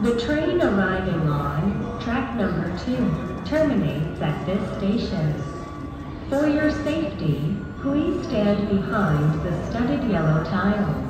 The train arriving on track number two terminates at this station. For your safety, please stand behind the studded yellow tile.「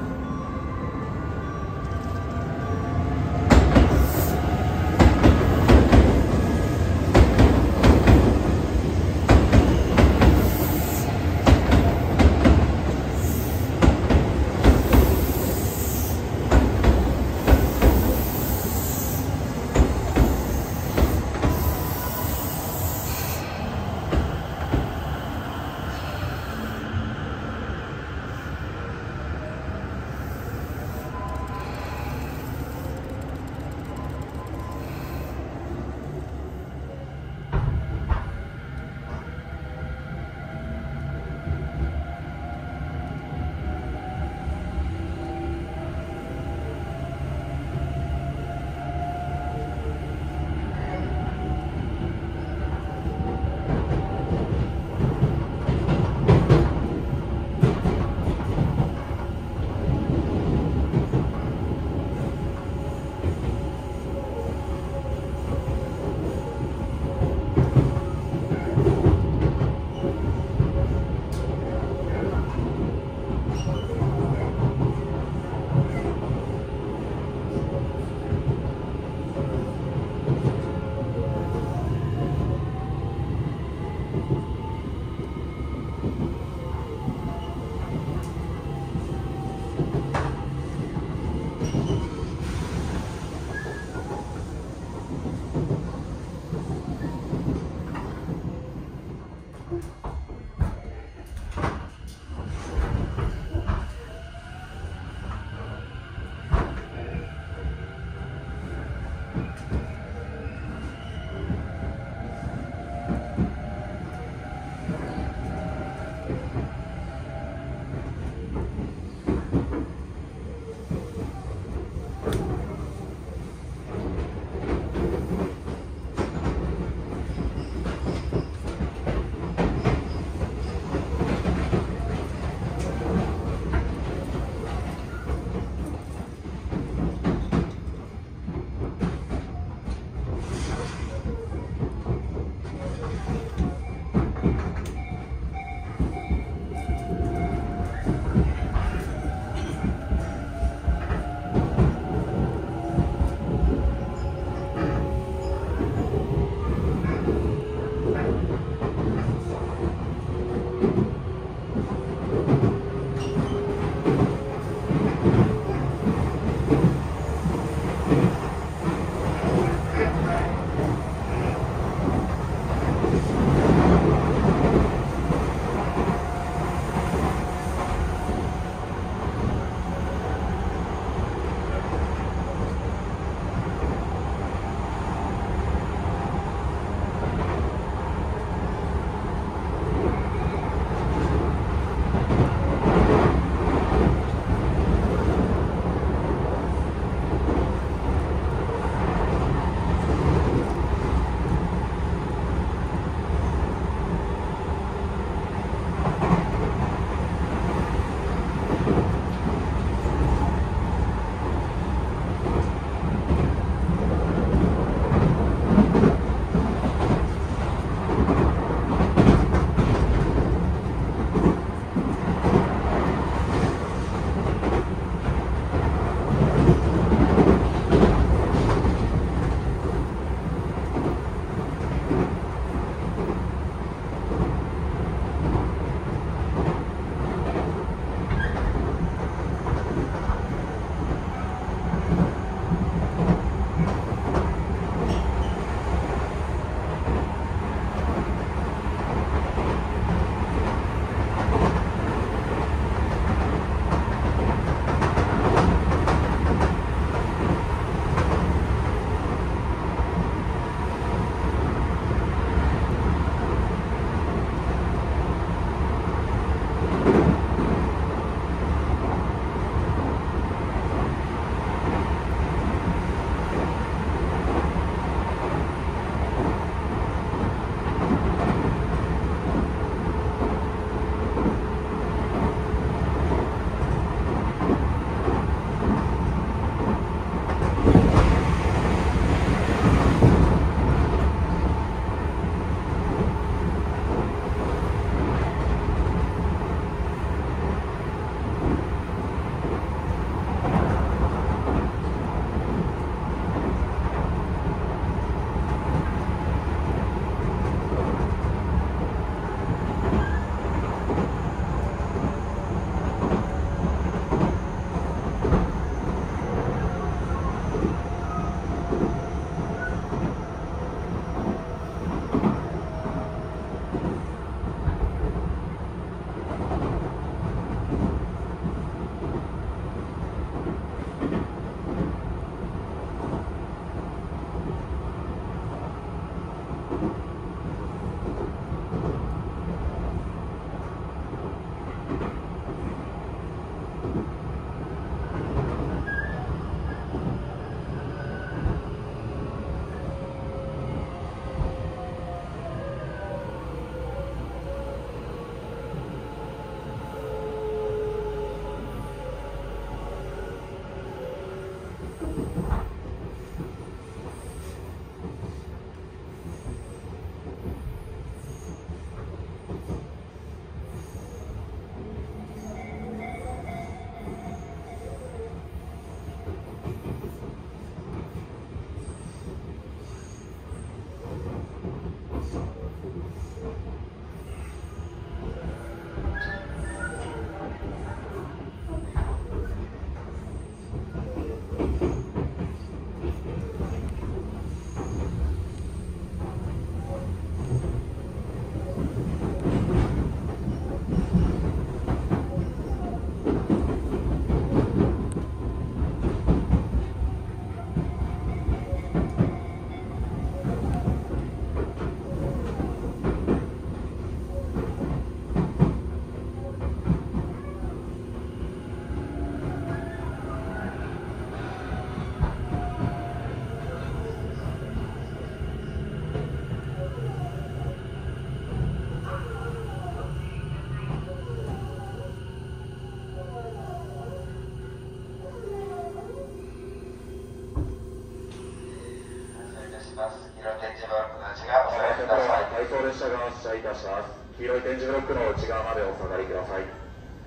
発車いたします。黄色い点字ブロックの内側までお下がりください。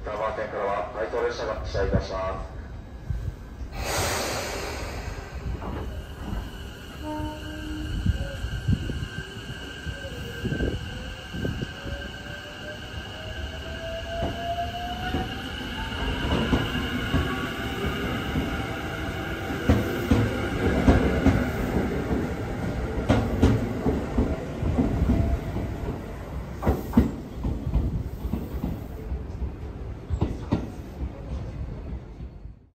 3番線からは回送列車が発車いたします。